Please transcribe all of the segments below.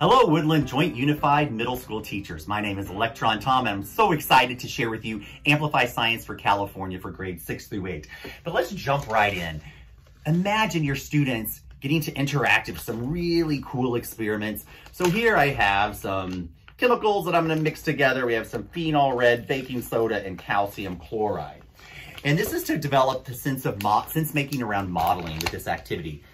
Hello, Woodland Joint Unified Middle School teachers. My name is Electron Tom, and I'm so excited to share with you Amplify Science for California for grades 6 through 8. But let's jump right in. Imagine your students getting to interact with some really cool experiments. So here I have some chemicals that I'm going to mix together. We have some phenol red, baking soda, and calcium chloride. And this is to develop the sense of sense making around modeling with this activity.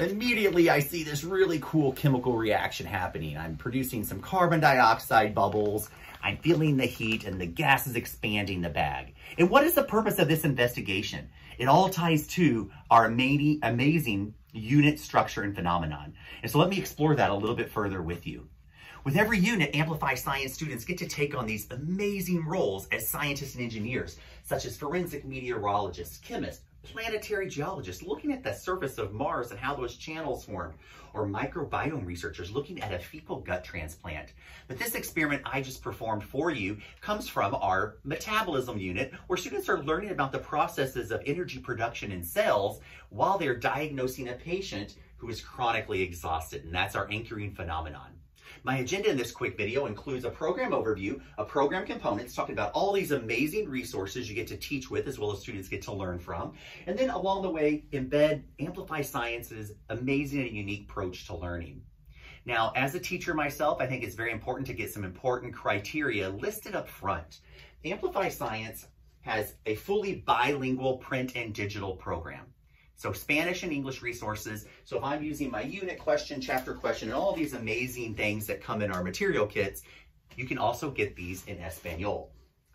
Immediately, I see this really cool chemical reaction happening. I'm producing some carbon dioxide bubbles. I'm feeling the heat and the gas is expanding the bag. And what is the purpose of this investigation? It all ties to our amazing, unit structure and phenomenon. And so let me explore that a little bit further with you. With every unit, Amplify Science students get to take on these amazing roles as scientists and engineers, such as forensic meteorologists, chemists, planetary geologists looking at the surface of Mars and how those channels formed, or microbiome researchers looking at a fecal gut transplant. But this experiment I just performed for you comes from our metabolism unit, where students are learning about the processes of energy production in cells while they're diagnosing a patient who is chronically exhausted, and that's our anchoring phenomenon. My agenda in this quick video includes a program overview, a program components, talking about all these amazing resources you get to teach with as well as students get to learn from. And then along the way, embed Amplify Science's amazing and unique approach to learning. Now, as a teacher myself, I think it's very important to get some important criteria listed up front. Amplify Science has a fully bilingual print and digital program. So Spanish and English resources. So if I'm using my unit question, chapter question, and all these amazing things that come in our material kits, you can also get these in Espanol.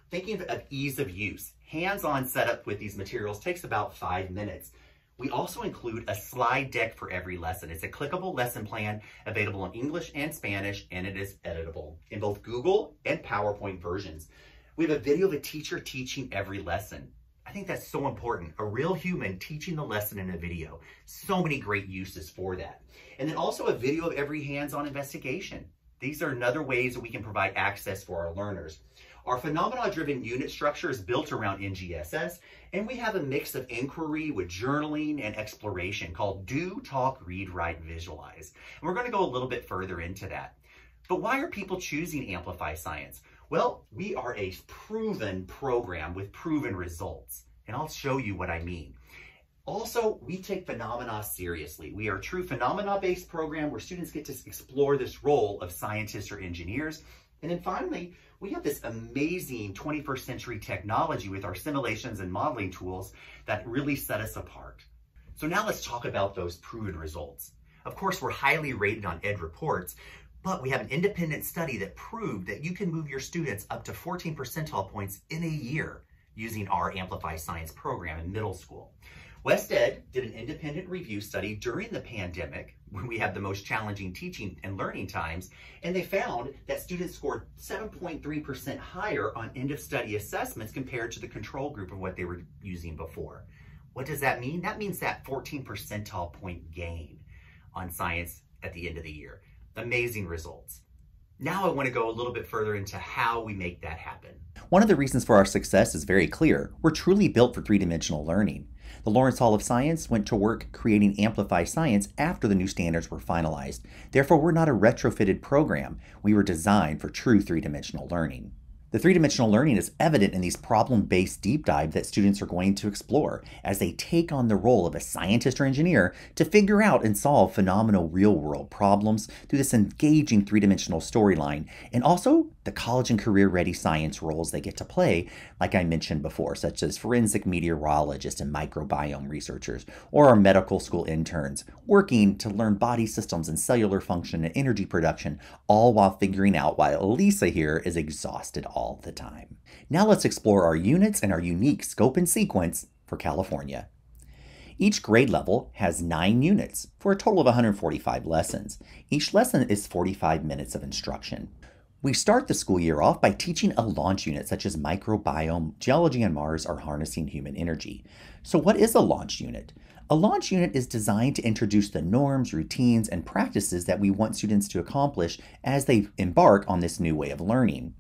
Thinking of ease of use, hands-on setup with these materials takes about five minutes. We also include a slide deck for every lesson. It's a clickable lesson plan available in English and Spanish, and it is editable in both Google and PowerPoint versions. We have a video of a teacher teaching every lesson. Think that's so important. A real human teaching the lesson in a video. So many great uses for that. And then also a video of every hands-on investigation. These are another ways that we can provide access for our learners. Our phenomena-driven unit structure is built around NGSS, and we have a mix of inquiry with journaling and exploration called Do, Talk, Read, Write, Visualize. And we're going to go a little bit further into that. But why are people choosing Amplify Science? Well, we are a proven program with proven results, and I'll show you what I mean. Also, we take phenomena seriously. We are a true phenomena-based program where students get to explore this role of scientists or engineers. And then finally, we have this amazing 21st century technology with our simulations and modeling tools that really set us apart. So now let's talk about those proven results. Of course, we're highly rated on EdReports, but we have an independent study that proved that you can move your students up to 14 percentile points in a year using our Amplify Science program in middle school. WestEd did an independent review study during the pandemic when we had the most challenging teaching and learning times, and they found that students scored 7.3% higher on end of study assessments compared to the control group of what they were using before. What does that mean? That means that 14 percentile point gain on science at the end of the year amazing results. Now I want to go a little bit further into how we make that happen. One of the reasons for our success is very clear. We're truly built for three-dimensional learning. The Lawrence Hall of Science went to work creating Amplify Science after the new standards were finalized. Therefore, we're not a retrofitted program. We were designed for true three-dimensional learning. The three-dimensional learning is evident in these problem-based deep dive that students are going to explore as they take on the role of a scientist or engineer to figure out and solve phenomenal real-world problems through this engaging three-dimensional storyline and also the college and career-ready science roles they get to play, like I mentioned before, such as forensic meteorologists and microbiome researchers, or our medical school interns, working to learn body systems and cellular function and energy production, all while figuring out why Lisa here is exhausted all the time. Now let's explore our units and our unique scope and sequence for California. Each grade level has 9 units for a total of 145 lessons. Each lesson is 45 minutes of instruction. We start the school year off by teaching a launch unit such as microbiome, geology and Mars, or harnessing human energy. So what is a launch unit? A launch unit is designed to introduce the norms, routines, and practices that we want students to accomplish as they embark on this new way of learning.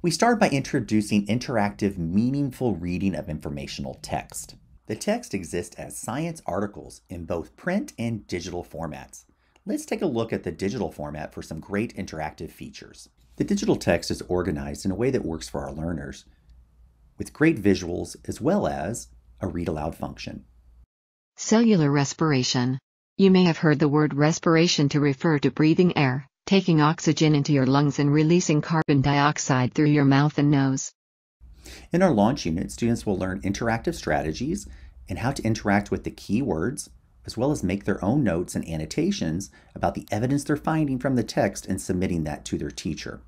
We start by introducing interactive, meaningful reading of informational text. The text exists as science articles in both print and digital formats. Let's take a look at the digital format for some great interactive features. The digital text is organized in a way that works for our learners, with great visuals as well as a read aloud function. Cellular respiration. You may have heard the word respiration to refer to breathing air, taking oxygen into your lungs and releasing carbon dioxide through your mouth and nose. In our launch unit, students will learn interactive strategies and how to interact with the keywords, as well as make their own notes and annotations about the evidence they're finding from the text and submitting that to their teacher.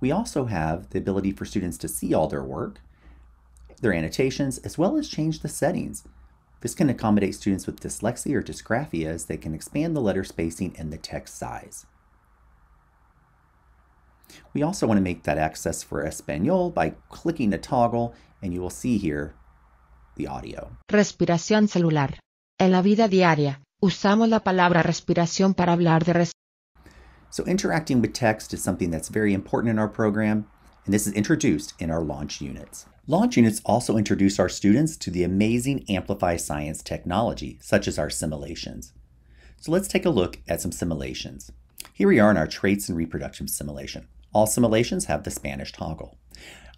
We also have the ability for students to see all their work, their annotations, as well as change the settings. This can accommodate students with dyslexia or dysgraphia as they can expand the letter spacing and the text size. We also want to make that access for Espanol by clicking the toggle, and you will see here the audio. Respiración celular. En la vida diaria, usamos la palabra respiración para hablar de res So interacting with text is something that's very important in our program, and this is introduced in our launch units. Launch units also introduce our students to the amazing Amplify Science technology, such as our simulations. So let's take a look at some simulations. Here we are in our traits and reproduction simulation. All simulations have the Spanish toggle.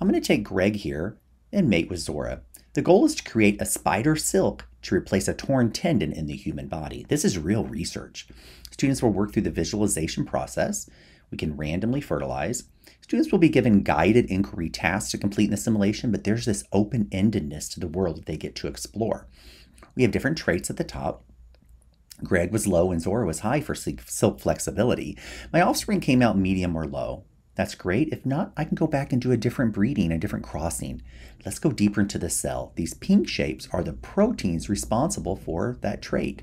I'm going to take Greg here and mate with Zora. The goal is to create a spider silk to replace a torn tendon in the human body. This is real research. Students will work through the visualization process. We can randomly fertilize. Students will be given guided inquiry tasks to complete in the simulation, but there's this open-endedness to the world that they get to explore. We have different traits at the top. Greg was low and Zora was high for silk flexibility. My offspring came out medium or low. That's great. If not, I can go back and do a different breeding, a different crossing. Let's go deeper into the cell. These pink shapes are the proteins responsible for that trait.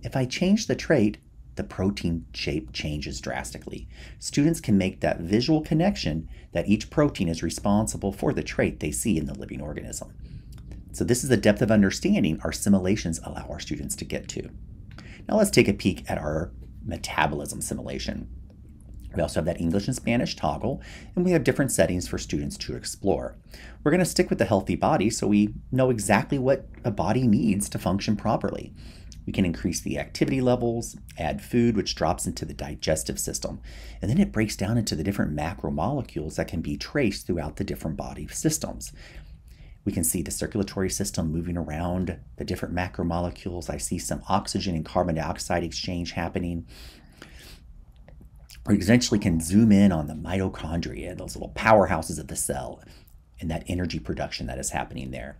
If I change the trait, the protein shape changes drastically. Students can make that visual connection that each protein is responsible for the trait they see in the living organism. So this is the depth of understanding our simulations allow our students to get to. Now let's take a peek at our metabolism simulation. We also have that English and Spanish toggle, and we have different settings for students to explore. We're going to stick with the healthy body so we know exactly what a body needs to function properly. We can increase the activity levels, add food, which drops into the digestive system, and then it breaks down into the different macromolecules that can be traced throughout the different body systems. We can see the circulatory system moving around the different macromolecules. I see some oxygen and carbon dioxide exchange happening we essentially can zoom in on the mitochondria, those little powerhouses of the cell, and that energy production that is happening there.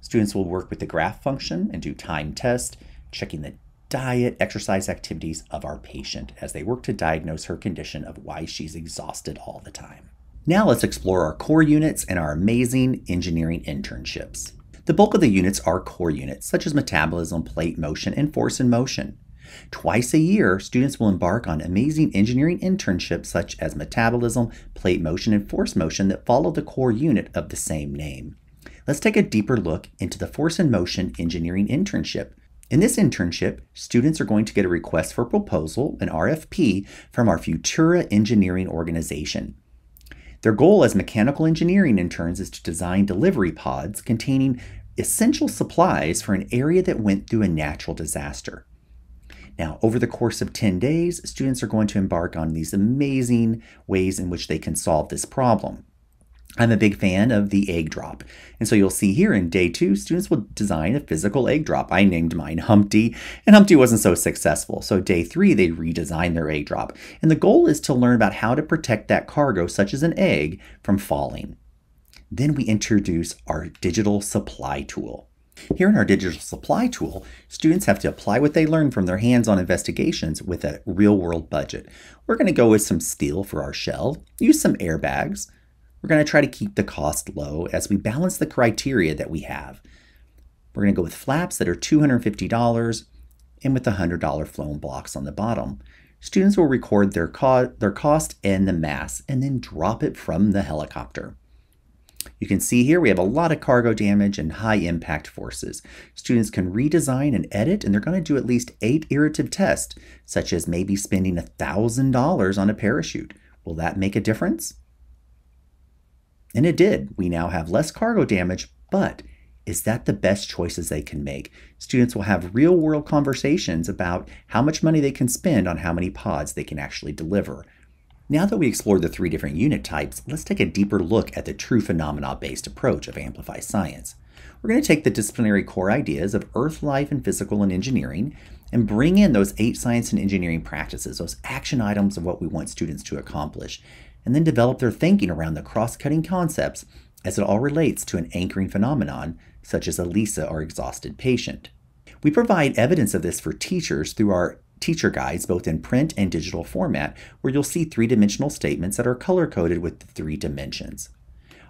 Students will work with the graph function and do time test, checking the diet, exercise activities of our patient as they work to diagnose her condition of why she's exhausted all the time. Now let's explore our core units and our amazing engineering internships. The bulk of the units are core units, such as metabolism, plate motion, and force and motion. Twice a year, students will embark on amazing engineering internships such as metabolism, plate motion, and force motion that follow the core unit of the same name. Let's take a deeper look into the force and motion engineering internship. In this internship, students are going to get a request for proposal, an RFP, from our Futura Engineering organization. Their goal as mechanical engineering interns is to design delivery pods containing essential supplies for an area that went through a natural disaster. Now, over the course of 10 days, students are going to embark on these amazing ways in which they can solve this problem. I'm a big fan of the egg drop. And so you'll see here in day two, students will design a physical egg drop. I named mine Humpty, and Humpty wasn't so successful. So day three, they redesign their egg drop. And the goal is to learn about how to protect that cargo, such as an egg, from falling. Then we introduce our digital supply tool. Here in our digital supply tool, students have to apply what they learn from their hands-on investigations with a real-world budget. We're going to go with some steel for our shell, use some airbags. We're going to try to keep the cost low as we balance the criteria that we have. We're going to go with flaps that are $250 and with the $100 flown blocks on the bottom. Students will record their, co their cost and the mass and then drop it from the helicopter. You can see here we have a lot of cargo damage and high impact forces. Students can redesign and edit, and they're going to do at least eight iterative tests, such as maybe spending $1,000 on a parachute. Will that make a difference? And it did. We now have less cargo damage, but is that the best choices they can make? Students will have real world conversations about how much money they can spend on how many pods they can actually deliver. Now that we explored the three different unit types, let's take a deeper look at the true phenomena based approach of Amplify Science. We're going to take the disciplinary core ideas of earth life and physical and engineering and bring in those eight science and engineering practices, those action items of what we want students to accomplish, and then develop their thinking around the cross cutting concepts as it all relates to an anchoring phenomenon such as a LISA or exhausted patient. We provide evidence of this for teachers through our teacher guides, both in print and digital format, where you'll see three dimensional statements that are color coded with the three dimensions.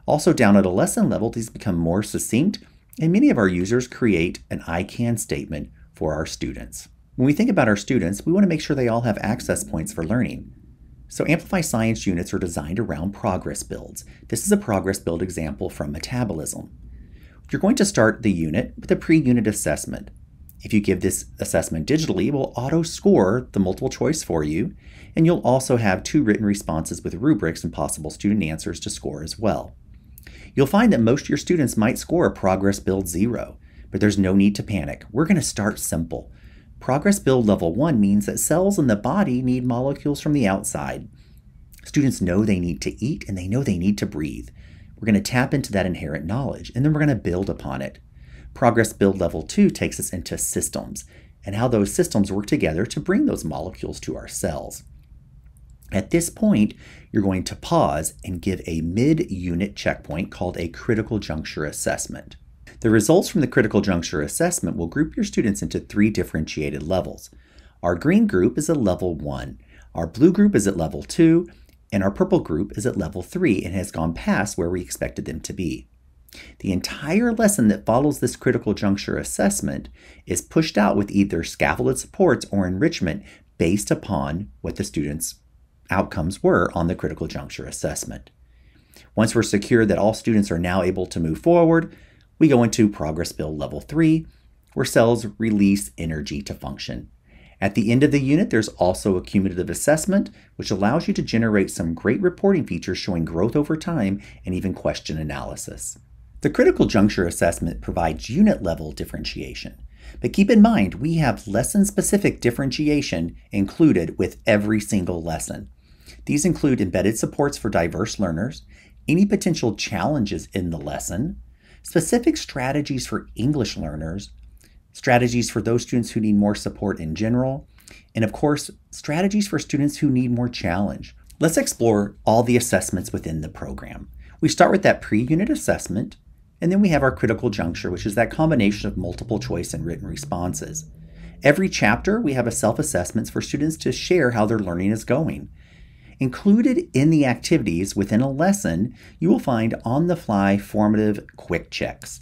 Also, down at a lesson level, these become more succinct, and many of our users create an I can statement for our students. When we think about our students, we want to make sure they all have access points for learning. So Amplify Science units are designed around progress builds. This is a progress build example from Metabolism. You're going to start the unit with a pre-unit assessment. If you give this assessment digitally, it will auto-score the multiple choice for you, and you'll also have two written responses with rubrics and possible student answers to score as well. You'll find that most of your students might score a progress build zero, but there's no need to panic. We're going to start simple. Progress build level 1 means that cells in the body need molecules from the outside. Students know they need to eat and they know they need to breathe. We're going to tap into that inherent knowledge and then we're going to build upon it. Progress build level 2 takes us into systems and how those systems work together to bring those molecules to our cells. At this point, you're going to pause and give a mid unit checkpoint called a critical juncture assessment. The results from the critical juncture assessment will group your students into three differentiated levels. Our green group is at level 1, our blue group is at level 2, and our purple group is at level 3 and has gone past where we expected them to be. The entire lesson that follows this critical juncture assessment is pushed out with either scaffolded supports or enrichment based upon what the students' outcomes were on the critical juncture assessment. Once we're secure that all students are now able to move forward, we go into progress build level 3, where cells release energy to function. At the end of the unit, there's also a cumulative assessment, which allows you to generate some great reporting features showing growth over time and even question analysis. The critical juncture assessment provides unit level differentiation. But keep in mind, we have lesson specific differentiation included with every single lesson. These include embedded supports for diverse learners, any potential challenges in the lesson, specific strategies for English learners, strategies for those students who need more support in general, and of course, strategies for students who need more challenge. Let's explore all the assessments within the program. We start with that pre-unit assessment, and then we have our critical juncture, which is that combination of multiple choice and written responses. Every chapter, we have a self-assessments for students to share how their learning is going. Included in the activities within a lesson, you will find on the fly formative quick checks.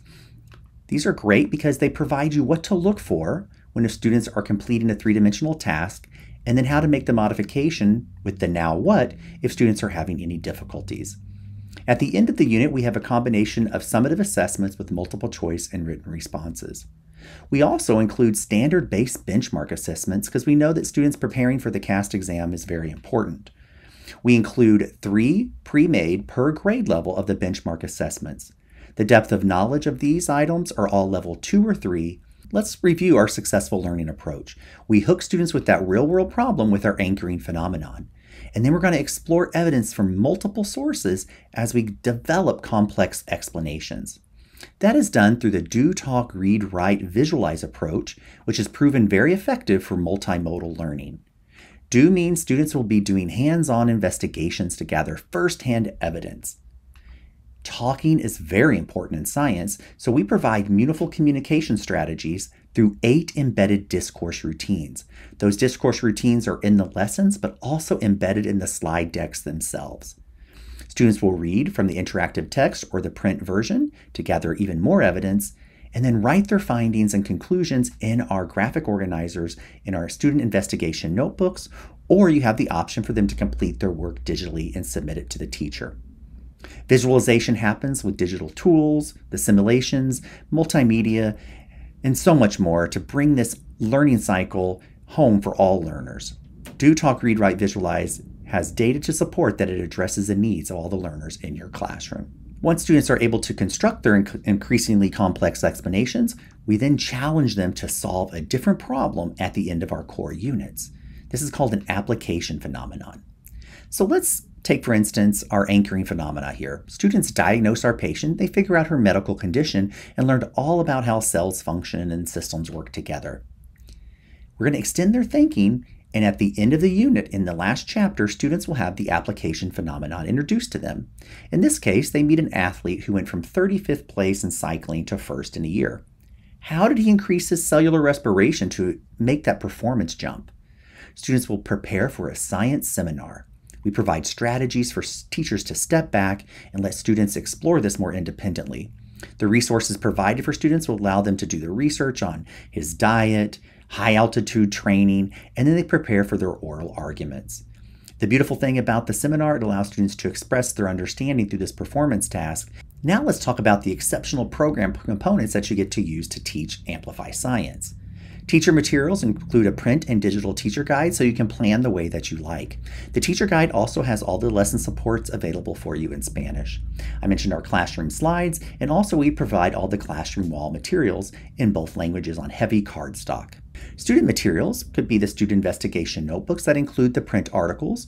These are great because they provide you what to look for when the students are completing a three dimensional task and then how to make the modification with the now what if students are having any difficulties. At the end of the unit, we have a combination of summative assessments with multiple choice and written responses. We also include standard based benchmark assessments because we know that students preparing for the CAST exam is very important. We include three pre-made per grade level of the benchmark assessments. The depth of knowledge of these items are all level two or three. Let's review our successful learning approach. We hook students with that real world problem with our anchoring phenomenon. And then we're going to explore evidence from multiple sources as we develop complex explanations. That is done through the do, talk, read, write, visualize approach, which has proven very effective for multimodal learning. Do means students will be doing hands on investigations to gather firsthand evidence. Talking is very important in science, so we provide meaningful communication strategies through eight embedded discourse routines. Those discourse routines are in the lessons, but also embedded in the slide decks themselves. Students will read from the interactive text or the print version to gather even more evidence, and then write their findings and conclusions in our graphic organizers in our student investigation notebooks, or you have the option for them to complete their work digitally and submit it to the teacher. Visualization happens with digital tools, the simulations, multimedia, and so much more to bring this learning cycle home for all learners. Do Talk, Read, Write, Visualize has data to support that it addresses the needs of all the learners in your classroom. Once students are able to construct their inc- increasingly complex explanations, we then challenge them to solve a different problem at the end of our core units. This is called an application phenomenon. So let's take, for instance, our anchoring phenomena here. Students diagnose our patient, they figure out her medical condition, and learned all about how cells function and systems work together. We're going to extend their thinking and at the end of the unit, in the last chapter, students will have the application phenomenon introduced to them. In this case, they meet an athlete who went from 35th place in cycling to first in a year. How did he increase his cellular respiration to make that performance jump? Students will prepare for a science seminar. We provide strategies for teachers to step back and let students explore this more independently. The resources provided for students will allow them to do the research on his diet, high altitude training, and then they prepare for their oral arguments. The beautiful thing about the seminar, it allows students to express their understanding through this performance task. Now let's talk about the exceptional program components that you get to use to teach Amplify Science. Teacher materials include a print and digital teacher guide so you can plan the way that you like. The teacher guide also has all the lesson supports available for you in Spanish. I mentioned our classroom slides, and also we provide all the classroom wall materials in both languages on heavy cardstock. Student materials could be the student investigation notebooks that include the print articles,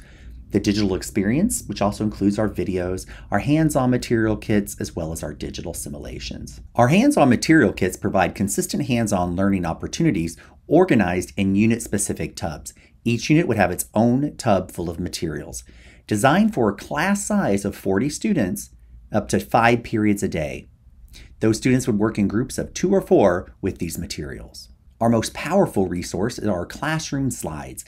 the digital experience, which also includes our videos, our hands on material kits, as well as our digital simulations. Our hands on material kits provide consistent hands on learning opportunities organized in unit specific tubs. Each unit would have its own tub full of materials. Designed for a class size of 40 students, up to five periods a day. Those students would work in groups of two or four with these materials. Our most powerful resource is our classroom slides,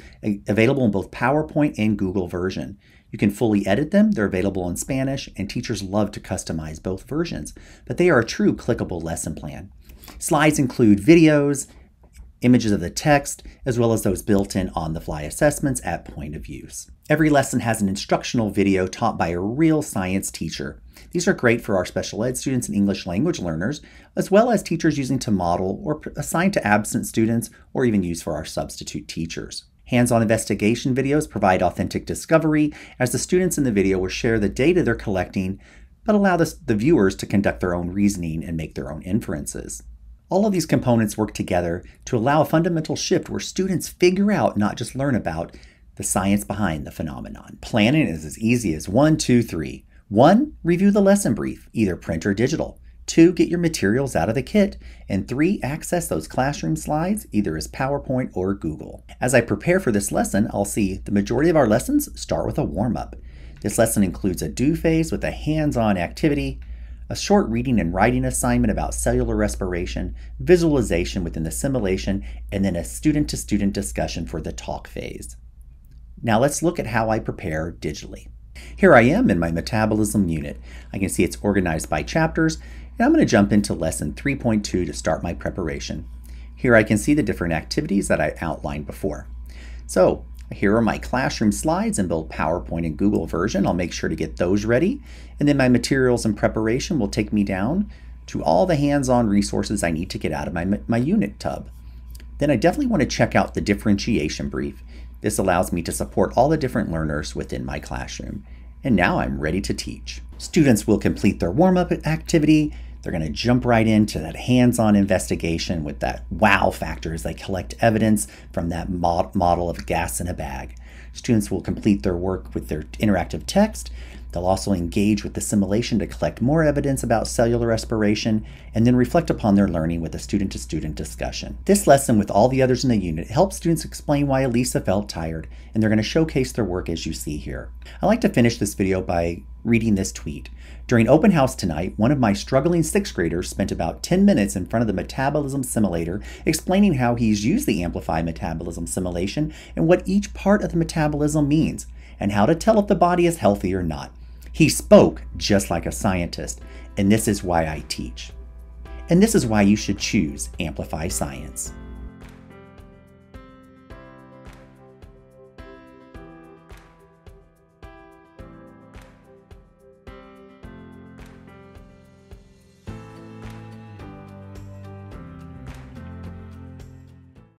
available in both PowerPoint and Google version. You can fully edit them, they're available in Spanish, and teachers love to customize both versions, but they are a true clickable lesson plan. Slides include videos, images of the text, as well as those built in on the fly assessments at point of use. Every lesson has an instructional video taught by a real science teacher. These are great for our special ed students and English language learners, as well as teachers using to model or assign to absent students, or even use for our substitute teachers. Hands on investigation videos provide authentic discovery as the students in the video will share the data they're collecting, but allow the, the viewers to conduct their own reasoning and make their own inferences. All of these components work together to allow a fundamental shift where students figure out, not just learn about, the science behind the phenomenon. Planning is as easy as one, two, three. One, review the lesson brief, either print or digital. Two, get your materials out of the kit. And three, access those classroom slides either as PowerPoint or Google. As I prepare for this lesson, I'll see the majority of our lessons start with a warm up. This lesson includes a do phase with a hands on activity, a short reading and writing assignment about cellular respiration, visualization within the simulation, and then a student to student discussion for the talk phase. Now let's look at how I prepare digitally. Here I am in my metabolism unit. I can see it's organized by chapters, and I'm going to jump into lesson 3.2 to start my preparation. Here I can see the different activities that I outlined before. So here are my classroom slides in both PowerPoint and Google version. I'll make sure to get those ready. And then my materials and preparation will take me down to all the hands-on resources I need to get out of my, my unit tub. Then I definitely want to check out the differentiation brief. This allows me to support all the different learners within my classroom. And now I'm ready to teach. Students will complete their warm-up activity, they're going to jump right into that hands on investigation with that wow factor as they collect evidence from that mod- model of gas in a bag. Students will complete their work with their interactive text. They'll also engage with the simulation to collect more evidence about cellular respiration and then reflect upon their learning with a student to student discussion. This lesson, with all the others in the unit, helps students explain why Elisa felt tired, and they're going to showcase their work as you see here. I like to finish this video by reading this tweet. During open house tonight, one of my struggling sixth graders spent about 10 minutes in front of the metabolism simulator explaining how he's used the Amplify metabolism simulation and what each part of the metabolism means, and how to tell if the body is healthy or not. He spoke just like a scientist, and this is why I teach. And this is why you should choose Amplify Science.